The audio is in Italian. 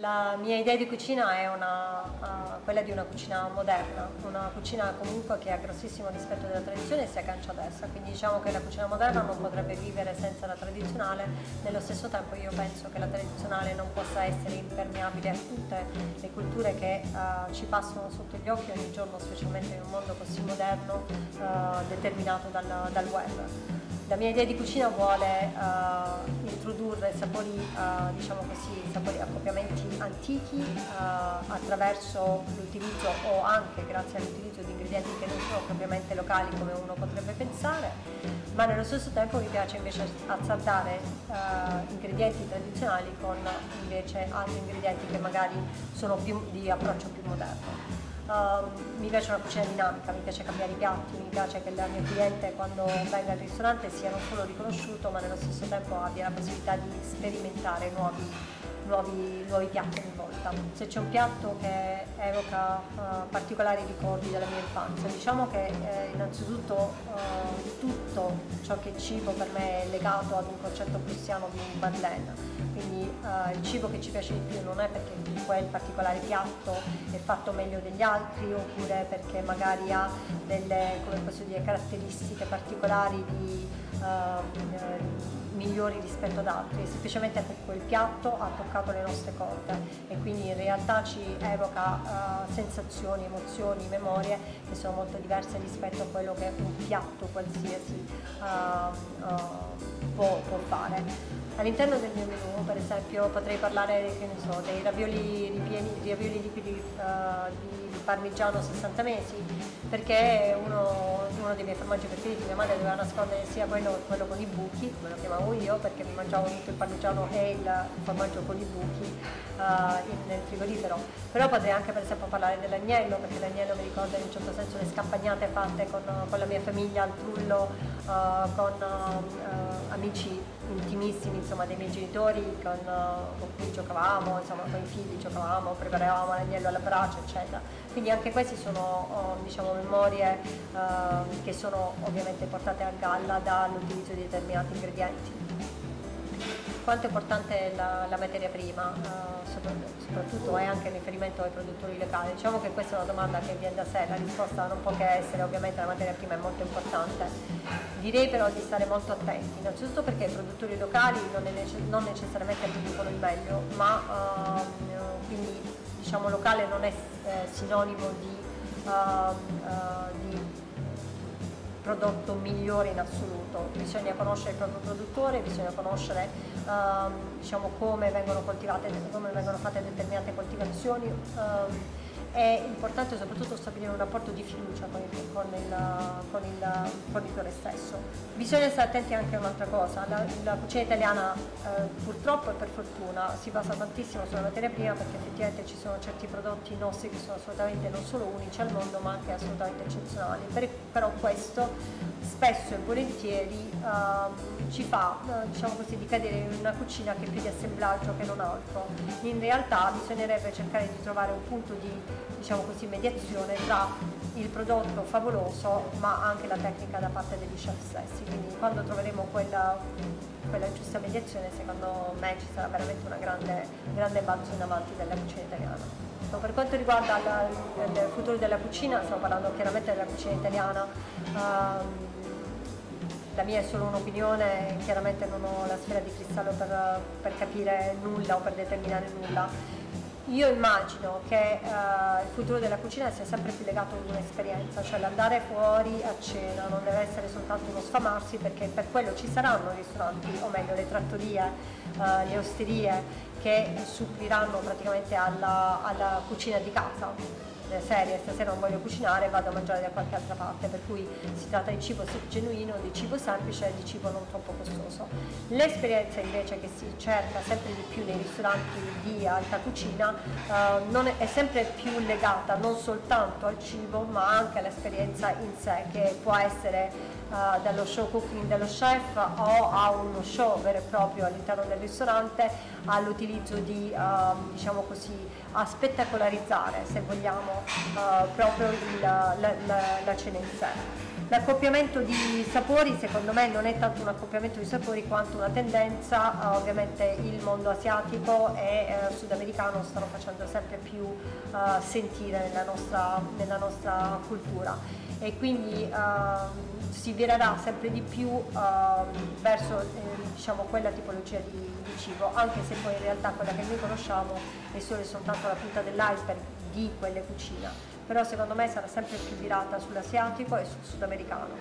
La mia idea di cucina è una, uh, quella di una cucina moderna, una cucina comunque che ha grossissimo rispetto della tradizione e si aggancia ad essa, quindi diciamo che la cucina moderna non potrebbe vivere senza la tradizionale, nello stesso tempo io penso che la tradizionale non possa essere impermeabile a tutte le culture che uh, ci passano sotto gli occhi ogni giorno, specialmente in un mondo così moderno uh, determinato dal, dal web. La mia idea di cucina vuole uh, introdurre sapori, uh, diciamo così, sapori accoppiamenti antichi uh, attraverso l'utilizzo o anche grazie all'utilizzo di ingredienti che non sono propriamente locali come uno potrebbe pensare, ma nello stesso tempo mi piace invece azzardare ingredienti tradizionali con invece altri ingredienti che magari sono più di approccio più moderno. Uh, mi piace una cucina dinamica, mi piace cambiare i piatti, mi piace che il mio cliente quando venga al ristorante sia non solo riconosciuto ma nello stesso tempo abbia la possibilità di sperimentare nuovi, nuovi, nuovi piatti ogni volta. Se c'è un piatto che evoca uh, particolari ricordi della mia infanzia, diciamo che eh, innanzitutto uh, tutto ciò che è cibo per me è legato ad un concetto prussiano di Madeleine quindi il cibo che ci piace di più non è perché quel particolare piatto è fatto meglio degli altri oppure perché magari ha delle dire, caratteristiche particolari di, uh, migliori rispetto ad altri, semplicemente perché quel piatto ha toccato le nostre corde e quindi in realtà ci evoca uh, sensazioni, emozioni, memorie che sono molto diverse rispetto a quello che un piatto qualsiasi può, può fare. All'interno del mio menù, per esempio, potrei parlare so, dei ravioli ripieni, ravioli liquidi uh, di parmigiano 60 mesi, perché è uno, uno, dei miei formaggi preferiti. Mia madre doveva nascondere sia quello, quello, con i buchi, come lo chiamavo io, perché mi mangiavo tutto il parmigiano e il formaggio con i buchi uh, in, nel frigorifero. Però potrei anche per esempio parlare dell'agnello, perché l'agnello mi ricorda in un certo senso le scampagnate fatte con, con la mia famiglia al trullo, uh, con intimissimi insomma, dei miei genitori con, con, cui giocavamo, insomma, con i figli giocavamo, preparavamo l'agnello alla brace, eccetera. Quindi anche queste sono oh, diciamo, memorie uh, che sono ovviamente portate a galla dall'utilizzo di determinati ingredienti. Quanto è importante la, la materia prima, uh, soprattutto è anche in riferimento ai produttori locali? Diciamo che questa è una domanda che viene da sé, la risposta non può che essere, ovviamente la materia prima è molto importante Direi però di stare molto attenti, innanzitutto perché i produttori locali non, nece non necessariamente producono il meglio, ma uh, quindi diciamo locale non è eh, sinonimo di, uh, uh, di, prodotto migliore in assoluto, bisogna conoscere il proprio produttore, bisogna conoscere ehm, diciamo, come vengono coltivate, come vengono fatte determinate coltivazioni ehm, è importante soprattutto stabilire un rapporto di fiducia con il, con il, con il fornitore stesso. Bisogna stare attenti anche a un'altra cosa, la, la, cucina italiana eh, purtroppo e per fortuna si basa tantissimo sulla materia prima perché effettivamente ci sono certi prodotti nostri che sono assolutamente non solo unici al mondo ma anche assolutamente eccezionali, per, però questo spesso e volentieri uh, ci fa uh, diciamo così, di cadere in una cucina che è più di assemblaggio che non altro. In realtà bisognerebbe cercare di trovare un punto di diciamo così, mediazione tra il prodotto favoloso ma anche la tecnica da parte degli chef stessi. Quindi quando troveremo quella, quella giusta mediazione secondo me ci sarà veramente una grande, grande balzo in avanti della cucina italiana. Per quanto riguarda la, il futuro della cucina, stiamo parlando chiaramente della cucina italiana, um, la mia è solo un'opinione, chiaramente non ho la sfera di cristallo per, per, capire nulla o per determinare nulla. Io immagino che uh, il futuro della cucina sia sempre più legato ad un'esperienza, cioè l'andare fuori a cena non deve essere soltanto uno sfamarsi perché per quello ci saranno ristoranti, o meglio le trattorie, uh, le osterie che suppliranno praticamente alla, alla cucina di casa serie, stasera non voglio cucinare, vado a mangiare da qualche altra parte, per cui si tratta di cibo genuino, di cibo semplice e di cibo non troppo costoso. L'esperienza invece che si cerca sempre di più nei ristoranti di alta cucina eh, è, è, sempre più legata non soltanto al cibo ma anche all'esperienza in sé che può essere Uh, dallo show cooking dello chef o a uno show vero e proprio all'interno del ristorante all'utilizzo di uh, diciamo così a spettacolarizzare se vogliamo uh, proprio il, la, la, la cena in sé. L'accoppiamento di sapori secondo me non è tanto un accoppiamento di sapori quanto una tendenza, uh, ovviamente il mondo asiatico e uh, sudamericano stanno facendo sempre più uh, sentire nella nostra, nella nostra, cultura e quindi ehm, si virerà sempre di più ehm, verso eh, diciamo, quella tipologia di, di, cibo, anche se poi in realtà quella che noi conosciamo è solo e soltanto la punta dell'iceberg di quelle cucine però secondo me sarà sempre più virata sull'asiatico e sul sudamericano.